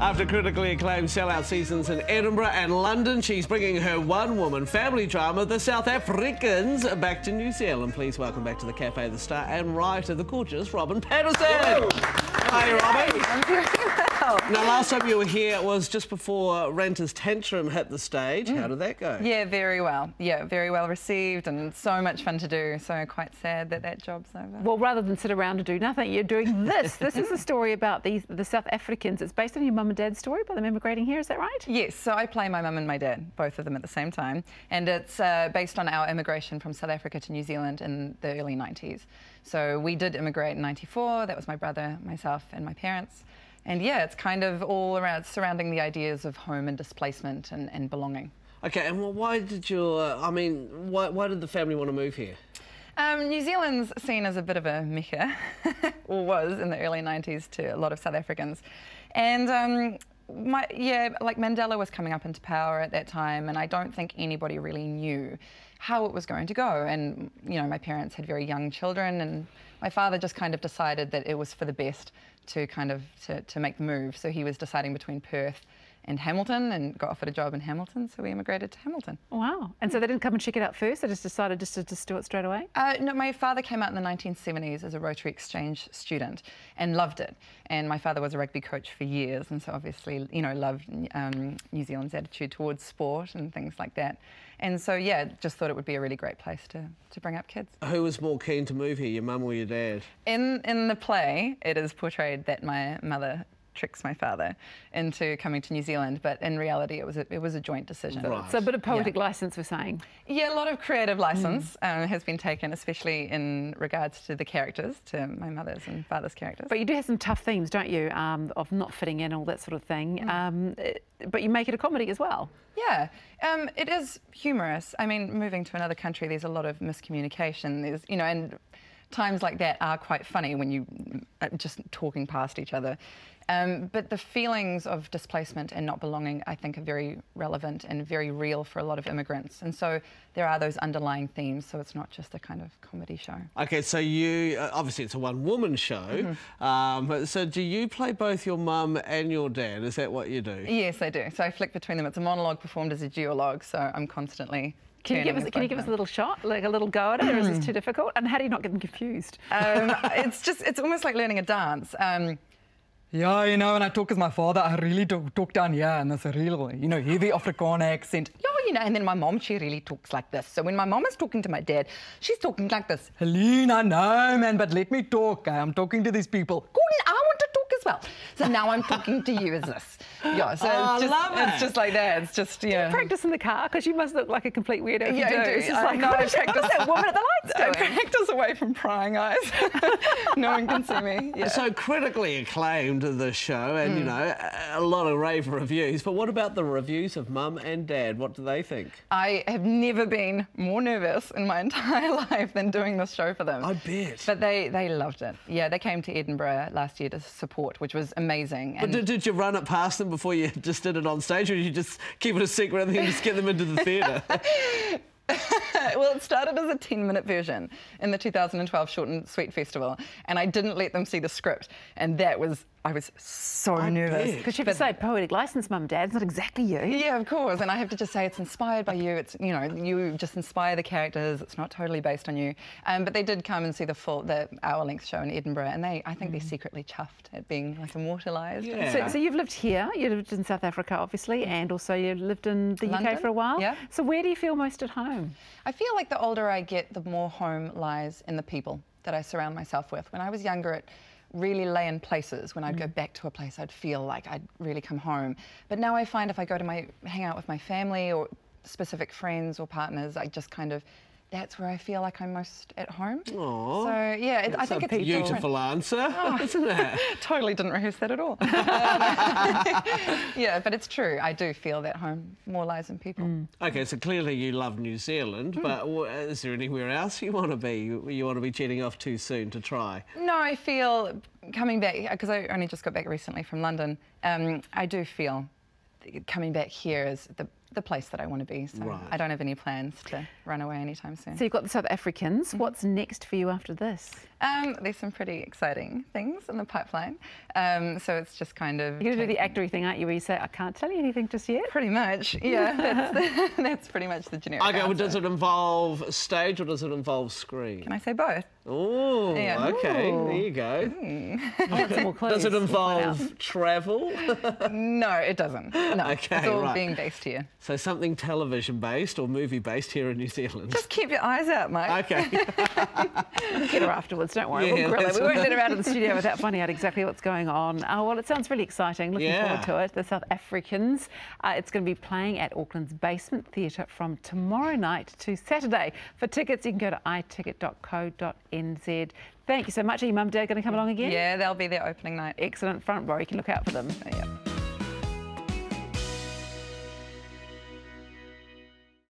After critically acclaimed sellout seasons in Edinburgh and London, she's bringing her one-woman family drama, The South Afreakins, back to New Zealand. Please welcome back to the Cafe the Star and writer, the gorgeous Robyn Paterson. Hi, Robyn. I'm very well. Now, last time you were here was just before Renter's Tantrum hit the stage. How did that go? Yeah, very well. Yeah, very well received and so much fun to do. So quite sad that that job's over. Well, rather than sit around and do nothing, you're doing this. this is a story about the, the South Africans. It's based on your mum and dad's story about them immigrating here, is that right? Yes, so I play my mum and my dad, both of them at the same time. And it's uh, based on our immigration from South Africa to New Zealand in the early 90s. So we did immigrate in 94. That was my brother, myself, and my parents. And yeah, it's kind of all around surrounding the ideas of home and displacement and, and belonging. Okay, and well, why did your, uh, I mean, why, why did the family want to move here? Um, New Zealand's seen as a bit of a mecca, or was in the early 90s to a lot of South Africans. And um, my, yeah, like Mandela was coming up into power at that time, and I don't think anybody really knew how it was going to go. And, you know, my parents had very young children, and my father just kind of decided that it was for the best to kind of to, to make the move. So he was deciding between Perth and Hamilton and got offered a job in Hamilton, so we immigrated to Hamilton. Wow. And so they didn't come and check it out first? They just decided just to just do it straight away? Uh, no, my father came out in the 1970s as a Rotary Exchange student and loved it. And my father was a rugby coach for years, and so obviously, you know, loved um, New Zealand's attitude towards sport and things like that. And so, yeah, just thought it would be a really great place to, to bring up kids. Who was more keen to move here, your mum or your dad? In, in the play, it is portrayed that my mother tricks my father into coming to New Zealand, but in reality, it was a, it was a joint decision. Right. So a bit of poetic Yeah. license, we're saying. Yeah, a lot of creative license um, has been taken, especially in regards to the characters, to my mother's and father's characters. But you do have some tough themes, don't you, um, of not fitting in, all that sort of thing. Um, eh, but you make it a comedy as well. Yeah, um, it is humorous. I mean, moving to another country, there's a lot of miscommunication. There's, you know, and times like that are quite funny when you are just talking past each other. Um, but the feelings of displacement and not belonging, I think, are very relevant and very real for a lot of immigrants. And so there are those underlying themes. So it's not just a kind of comedy show. Okay, so you, uh, obviously it's a one-woman show, Mm-hmm. um, so do you play both your mum and your dad? Is that what you do? Yes, I do. So I flick between them. It's a monologue performed as a duologue. So I'm constantly. Can you give us, can you give us a little shot, like a little go at it, or is this too difficult? And how do you not get them confused? um, it's just it's almost like learning a dance. Um, Yeah, you know, when I talk as my father, I really talk, talk down here, and that's a real, you know, heavy Afrikaner accent. yeah, you know, and then my mom, she really talks like this. So when my mom is talking to my dad, she's talking like this. Helene, I know, man, but let me talk. I'm talking to these people. Gordon, well. So now I'm talking to you as this. Yeah, so Oh, I it's just love it. it's just like that. It's just yeah. Practice in the car, because you must look like a complete weirdo if Yeah, you do. I do. It's just I like, know, what I what's practice- that woman at the lights I practice away from prying eyes. no one can see me. Yeah. So critically acclaimed the show, and Hmm. you know a- a lot of rave reviews. But what about the reviews of mum and dad? What do they think? I have never been more nervous in my entire life than doing this show for them. I bet. But they, they loved it. Yeah, they came to Edinburgh last year to support, which was amazing. But did, did you run it past them before you just did it on stage, or did you just keep it a secret and then just get them into the theatre? well, it started as a 10 minute version in the 2012 Short and Sweet Festival, and I didn't let them see the script. And that was, I was so I nervous. Because you have to say poetic license, mum, dad. It's not exactly you. Yeah, of course. And I have to just say it's inspired by you. It's you know you just inspire the characters. It's not totally based on you. Um, but they did come and see the full the hour length show in Edinburgh, and they I think they're secretly chuffed at being like immortalised. Yeah. So, so you've lived here, you lived in South Africa, obviously, and also you lived in the London, UK for a while. yeah. So where do you feel most at home? I feel like the older I get, the more home lies in the people that I surround myself with. When I was younger, it really lay in places. When I'd go mm. back to a place, I'd feel like I'd really come home. But now I find if I go to my hang out with my family or specific friends or partners, I just kind of that's where I feel like I'm most at home. Aw. So yeah, it, I That's think a it's beautiful answer, Oh. isn't it? totally didn't rehearse that at all. yeah, but it's true. I do feel that home more lies in people. Okay, so clearly you love New Zealand, Hmm. but is there anywhere else you want to be? You, you want to be jetting off too soon to try? No, I feel coming back because I only just got back recently from London. Um, I do feel coming back here is the the place that I want to be. So Right. I don't have any plans to run away anytime soon. So you've got the South Afreakins. Mm-hmm. What's next for you after this? Um, there's some pretty exciting things in the pipeline. Um, so it's just kind of. You're going to do the taking- actory thing, aren't you, where you say, I can't tell you anything just yet? Pretty much, yeah. That's, that's pretty much the generic. Okay, well, does it involve stage or does it involve screen? Can I say both? Oh, Yeah. okay. Ooh. There you go. I want some more clues. Does it We'll find out. involve travel? No, it doesn't. No, Okay, it's all right. being based here. so something television based or movie based here in New Zealand? Just keep your eyes out, Mike. Okay. Get her afterwards, don't worry. Yeah, we'll grill that's We won't let her out of the studio without finding out exactly what's going on. Oh, well, it sounds really exciting. Looking Yeah. forward to it. The South Afreakins. Uh, it's going to be playing at Auckland's Basement Theatre from tomorrow night to Saturday. For tickets, you can go to iticket.co.nz. Thank you so much. Are your mum and dad going to come along again? Yeah, they'll be there opening night. Excellent front row. You can look out for them. Yeah.